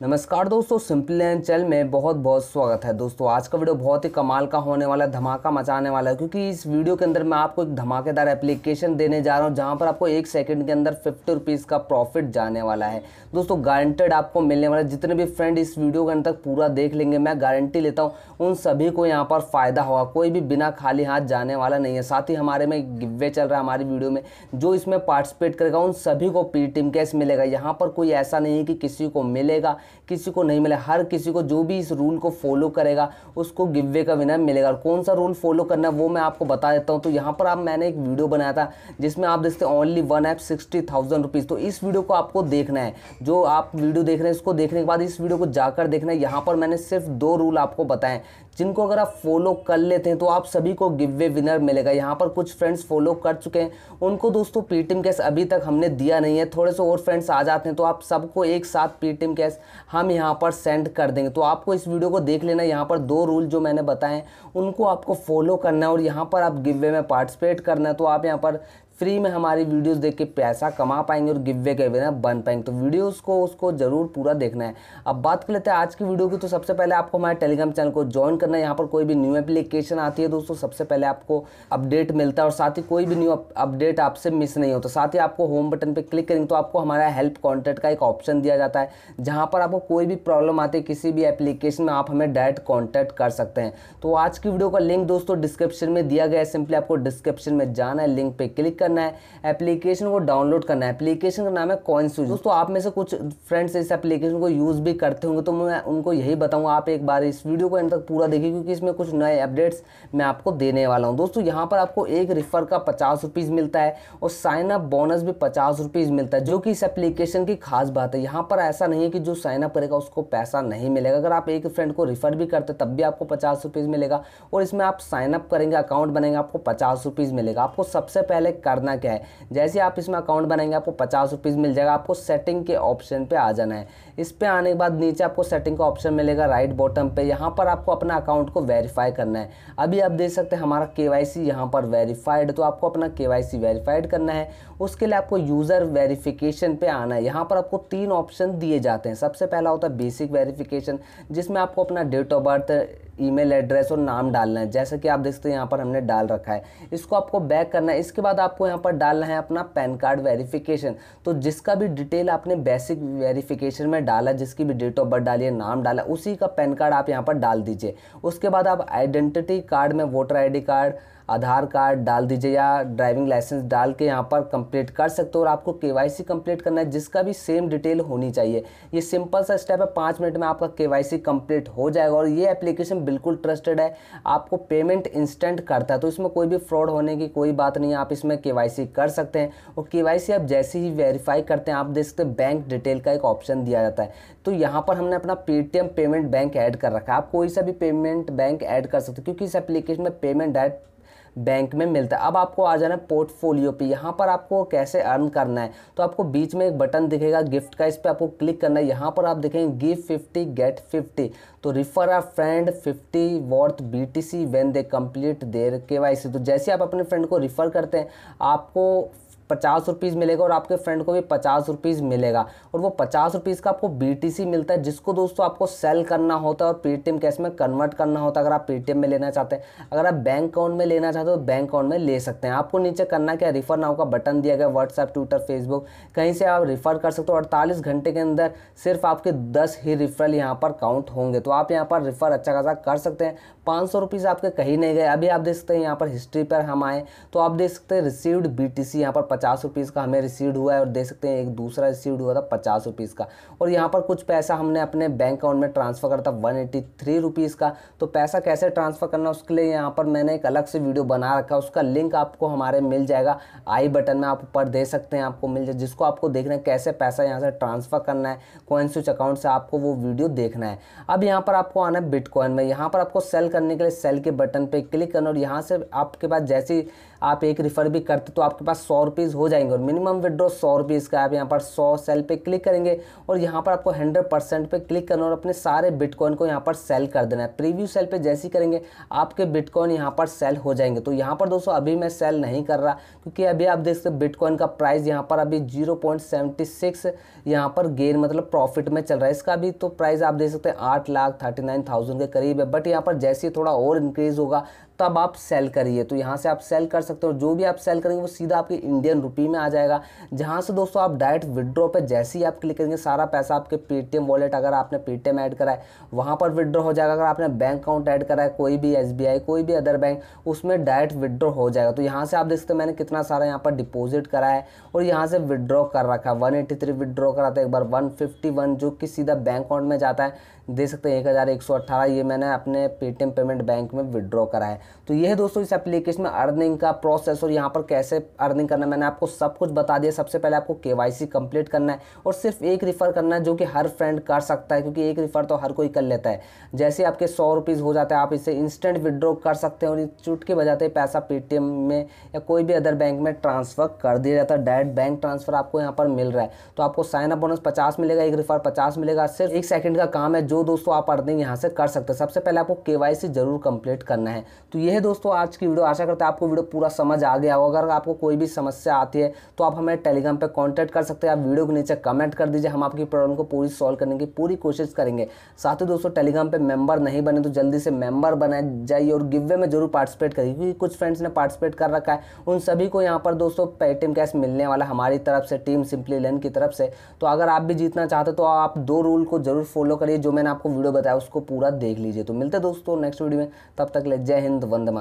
नमस्कार दोस्तों simple and channel में बहुत बहुत स्वागत है दोस्तों। आज का वीडियो बहुत ही कमाल का होने वाला है, धमाका मचाने वाला है, क्योंकि इस वीडियो के अंदर मैं आपको एक धमाकेदार एप्लीकेशन देने जा रहा हूँ, जहाँ पर आपको एक सेकंड के अंदर फिफ्टी रुपीज़ का प्रॉफिट जाने वाला है। दोस्तों गारंटेड आपको मिलने वाला है। जितने भी फ्रेंड इस वीडियो के अंदर पूरा देख लेंगे, मैं गारंटी लेता हूँ, उन सभी को यहाँ पर फ़ायदा होगा। कोई भी बिना खाली हाथ जाने वाला नहीं है। साथ ही हमारे में गिवे चल रहा है हमारी वीडियो में, जो इसमें पार्टिसिपेट करेगा, उन सभी को पी टीम कैश मिलेगा। यहाँ पर कोई ऐसा नहीं है कि किसी को मिलेगा। किसी को नहीं मिला। हर किसी को जो भी इस रूल को फॉलो करेगा, उसको गिवे का विनर मिलेगा। और कौन सा रूल फॉलो करना है, वो मैं आपको बता देता हूँ। तो यहाँ पर आप, मैंने एक वीडियो बनाया था, जिसमें आप देखते हैं only one app sixty thousand rupees तो इस वीडियो को आपको देखना है। जो आप वीडियो देख रहे हैं, इसको देखने के बाद इस वीडियो को जाकर देखना है। यहाँ पर मैंने सिर्फ़ दो रूल आपको बताएँ जिनको अगर आप फॉलो कर लेते हैं तो आप सभी को गिव वे विनर मिलेगा। यहाँ पर कुछ फ्रेंड्स फॉलो कर चुके हैं। उनको दोस्तों पीटीएम कैश अभी तक हमने दिया नहीं है। थोड़े से और फ्रेंड्स आ जाते हैं तो आप सबको एक साथ पीटीएम कैश हम यहाँ पर सेंड कर देंगे। तो आपको इस वीडियो को देख लेना यहाँ पर दो रूल जो मैंने बताए उनको आपको फॉलो करना है और यहाँ पर आप गिव गिवे में पार्टिसिपेट करना है। तो आप यहाँ पर फ्री में हमारी वीडियोस देख के पैसा कमा पाएँगे और गिवे के बिना बन पाएँगे। तो वीडियोस को, उसको ज़रूर पूरा देखना है। अब बात कर लेते हैं आज की वीडियो की। तो सबसे पहले आपको हमारे टेलीग्राम चैनल को ज्वाइन करना है। यहाँ पर कोई भी न्यू एप्लीकेशन आती है दोस्तों, सबसे पहले आपको अपडेट मिलता है और साथ ही कोई भी न्यू अपडेट आपसे मिस नहीं होता। साथ ही आपको होम बटन पर क्लिक करेंगे तो आपको हमारा हेल्प कॉन्टैक्ट का एक ऑप्शन दिया जाता है। जहाँ पर आपको कोई भी प्रॉब्लम आती है किसी भी एप्लीकेशन में, आप हमें डायरेक्ट कॉन्टैक्ट कर सकते हैं। तो आज की वीडियो का लिंक दोस्तों डिस्क्रिप्शन में दिया गया है। सिंपली आपको डिस्क्रिप्शन में जाना है। लिंक पर क्लिक करना है एप्लीकेशन को डाउनलोड करना है। एप्लीकेशन का नाम है कॉइन स्विच दोस्तों, आप में से कुछ फ्रेंड्स इस एप्लीकेशन को यूज़ भी करते होंगे तो मैं उनको यही बताऊँगा, आप एक बार इस वीडियो को एंड तक पूरा देखिए, क्योंकि इसमें कुछ नए अपडेट्स मैं आपको देने वाला हूँ। दोस्तों, यहाँ पर आपको एक रिफर का पचास रुपीज़ मिलता है और साइन अप बोनस भी पचास रुपीज़ मिलता है, जो कि इस एप्लीकेशन की खास बात है। यहाँ पर ऐसा नहीं है कि जो साइन अप करेगा, उसको पैसा नहीं मिलेगा। अगर आप एक फ्रेंड को रिफर भी करते तब भी आपको पचास रुपीज़ मिलेगा और इसमें आप साइन अप करेंगे अकाउंट बनेंगे, आपको पचास रुपीज़ मिलेगा। आपको सबसे पहले करना क्या है? जैसे आप इसमें अकाउंट बनाएँगे, आपको पचास रुपीज़ मिल जाएगा, आपको सेटिंग के ऑप्शन पे आ जाना है। इस पे आने के बाद नीचे आपको सेटिंग का ऑप्शन मिलेगा राइट बॉटम पे। यहाँ पर आपको अपना अकाउंट को वेरीफाई करना है। अभी आप देख सकते हैं हमारा के वाई सी यहाँ पर वेरीफाइड तो आपको अपना के वाई सी वेरीफाइड करना है। उसके लिए आपको यूज़र वेरीफिकेशन पे आना है। यहाँ पर आपको तीन ऑप्शन दिए जाते हैं। सबसे पहला होता है बेसिक वेरीफिकेशन जिसमें आपको अपना date of birth email address और नाम डालना है। जैसा कि आप देख सकते हैं, यहाँ पर हमने डाल रखा है। इसको आपको बैक करना है। इसके बाद आपको यहाँ पर डालना है अपना पैन कार्ड वेरिफिकेशन। तो जिसका भी डिटेल आपने बेसिक वेरिफिकेशन में डाला, जिसकी भी डेट ऑफ़ बर्थ डाली है, नाम डाला, उसी का पैन कार्ड आप यहाँ पर डाल दीजिए। उसके बाद आप आइडेंटिटी कार्ड में, voter ID card Aadhaar card डाल दीजिए या ड्राइविंग लाइसेंस डाल के यहाँ पर कंप्लीट कर सकते हो और आपको के वाई कंप्लीट करना है, जिसका भी सेम डिटेल होनी चाहिए। ये सिंपल सा स्टेप है, पाँच मिनट में आपका के वाई कंप्लीट हो जाएगा और ये एप्लीकेशन बिल्कुल ट्रस्टेड है। आपको पेमेंट इंस्टेंट करता है तो इसमें कोई भी फ्रॉड होने की कोई बात नहीं है, आप इसमें के कर सकते हैं। और के आप जैसे ही वेरीफाई करते हैं, आप देख सकते हैं बैंक डिटेल का एक ऑप्शन दिया जाता है। तो यहाँ पर हमने अपना पेटीएम पेमेंट बैंक ऐड कर रखा है। आप कोई सा भी पेमेंट बैंक ऐड कर सकते हो, क्योंकि इस एप्लीकेशन में पेमेंट डायरेक्ट बैंक में मिलता है। अब आपको आ जाना है पोर्टफोलियो पे। यहाँ पर आपको कैसे अर्न करना है? तो आपको बीच में एक बटन दिखेगा गिफ्ट का। इस पर आपको क्लिक करना है। यहाँ पर आप देखेंगे गिव फिफ्टी, गेट फिफ्टी। तो refer a friend fifty worth B T C when they complete their K Y C तो जैसे आप अपने फ्रेंड को रिफ़र करते हैं, आपको पचास रुपीज़ मिलेगा और आपके फ्रेंड को भी पचास रुपीज़ मिलेगा। और वो पचास रुपीज़ का आपको बीटीसी मिलता है, जिसको दोस्तों आपको सेल करना होता है और पेटीएम कैश में कन्वर्ट करना होता है, अगर आप पेटीएम में लेना चाहते हैं। अगर आप बैंक अकाउंट में लेना चाहते हो तो बैंक अकाउंट में ले सकते हैं। आपको नीचे करना क्या? रिफ़र नाउ का बटन दिया गया व्हाट्सएप ट्विटर फेसबुक कहीं से आप रिफ़र कर सकते हो। अड़तालीस घंटे के अंदर सिर्फ़ आपके दस ही रिफरल यहाँ पर काउंट होंगे। तो आप यहाँ पर रिफ़र अच्छा खासा कर सकते हैं। पाँच सौ रुपीज़ आपके कहीं नहीं गए। अभी आप देख सकते हैं यहाँ पर हिस्ट्री पर हम आए। तो आप देख सकते हैं रिसीव्ड बी टी सी यहाँ पर पचास रुपीज़ का हमें रिसीव हुआ है और देख सकते हैं एक दूसरा रिसीव हुआ था पचास रुपीज़ का। और यहाँ पर कुछ पैसा हमने अपने बैंक अकाउंट में ट्रांसफ़र करा था वन एट्टी थ्री रुपीज़ का। तो पैसा कैसे ट्रांसफ़र करना उसके लिए यहाँ पर मैंने एक अलग से वीडियो बना रखा है। उसका लिंक आपको हमारे मिल जाएगा। आई बटन में आप ऊपर दे सकते हैं, आपको मिल जाए। जिसको आपको देखना है कैसे पैसा यहाँ से ट्रांसफ़र करना है कॉइन स्विच अकाउंट से आपको वो वीडियो देखना है। अब यहाँ पर आपको आना है बिटकॉइन में। यहाँ पर आपको सेल करने के लिए सेल के बटन पर क्लिक करना और यहाँ से आपके पास जैसी आप एक रिफ़र भी करते तो आपके पास सौ रुपीज़ हो जाएँगे और मिनिमम विड्रॉ सौ रुपीज़ का आप यहाँ पर सौ सेल पे क्लिक करेंगे और यहाँ पर आपको हंड्रेड परसेंट पे क्लिक करना और अपने सारे बिटकॉइन को यहाँ पर सेल कर देना है। प्रीव्यू सेल पे जैसे करेंगे, आपके बिटकॉइन यहाँ पर सेल हो जाएँगे। तो यहाँ पर दोस्तों अभी मैं सेल नहीं कर रहा क्योंकि अभी आप देख सकते बिटकॉइन का प्राइस यहाँ पर अभी ज़ीरो पॉइंट सेवेंटी सिक्स यहाँ पर गेन मतलब प्रॉफिट में चल रहा है। इसका भी तो प्राइस आप देख सकते हैं आठ लाख थर्टी नाइन थाउज़ेंड के करीब है। बट यहाँ पर जैसे थोड़ा और इंक्रीज होगा तब आप सेल करिए। तो यहाँ से आप सेल कर सकते हो जो भी आप सेल करेंगे, वो सीधा आपके इंडियन रुपी में आ जाएगा। जहाँ से दोस्तों आप डायरेक्ट विड्रॉ पे जैसे ही आप क्लिक करेंगे, सारा पैसा आपके पेटीएम वॉलेट अगर आपने पेटीएम ऐड करा है, वहाँ पर विड्रॉ हो जाएगा। अगर आपने बैंक अकाउंट ऐड करा है, कोई भी SBI कोई भी अदर बैंक उसमें डायरेक्ट विड्रॉ हो जाएगा। तो यहाँ से आप देख सकते हैं, मैंने कितना सारा यहाँ पर डिपोजिट करा है और यहाँ से विड्रॉ कर रखा है। वन एटी थ्री विड्रॉ करा था एक बार। वन फिफ्टी वन जो कि सीधा बैंक अकाउंट में जाता है। दे सकते हैं, एक हज़ार एक सौ अट्ठारह ये मैंने अपने पेटीएम पेमेंट बैंक में विड्रॉ करा है। तो ये है दोस्तों इस एप्लीकेशन में अर्निंग का प्रोसेस और यहाँ पर कैसे अर्निंग करना मैंने आपको सब कुछ बता दिया। सबसे पहले आपको के वाई कंप्लीट करना है और सिर्फ़ एक रिफ़र करना है जो कि हर फ्रेंड कर सकता है, क्योंकि एक रिफ़र तो हर कोई कर लेता है। जैसे आपके सौ रुपीज़ हो जाते हैं, आप इसे इंस्टेंट विड्रॉ कर सकते हैं और चुटके बजाते पैसा पेटीएम में या कोई भी अदर बैंक में ट्रांसफ़र कर दिया जाता है। डायरेक्ट बैंक ट्रांसफ़र आपको यहाँ पर मिल रहा है। तो आपको साइन अप बोनस पचास मिलेगा, एक रिफ़र पचास मिलेगा। सिर्फ़ एक सेकंड का काम है, जो दोस्तों आप अर्निंग यहाँ से कर सकते हैं। सबसे पहले आपको के ज़रूर कंप्लीट करना है। तो ये है दोस्तों आज की वीडियो। आशा करते हैं आपको वीडियो पूरा समझ आ गया होगा। अगर आपको कोई भी समस्या आती है तो आप हमें टेलीग्राम पर कांटेक्ट कर सकते हैं। आप वीडियो के नीचे कमेंट कर दीजिए। हम आपकी प्रॉब्लम को पूरी सॉल्व करने की पूरी कोशिश करेंगे। साथ ही दोस्तों, टेलीग्राम पे मेंबर नहीं बने तो जल्दी से मेंबर बनाए जाइए और गिवे में ज़रूर पार्टिसिपेट करिए, क्योंकि कुछ फ्रेंड्स ने पार्टिसिपेट कर रखा है। उन सभी को यहाँ पर दोस्तों पेटीएम कैश मिलने वाला हमारी तरफ़ से, टीम सिंपली लेन की तरफ़ से। तो अगर आप भी जीतना चाहते तो आप दो रूल को ज़रूर फॉलो करिए। जो मैंने आपको वीडियो बताया, उसको पूरा देख लीजिए। तो मिलते दोस्तों नेक्स्ट वीडियो में। तब तक ले जय हिंद। वंदे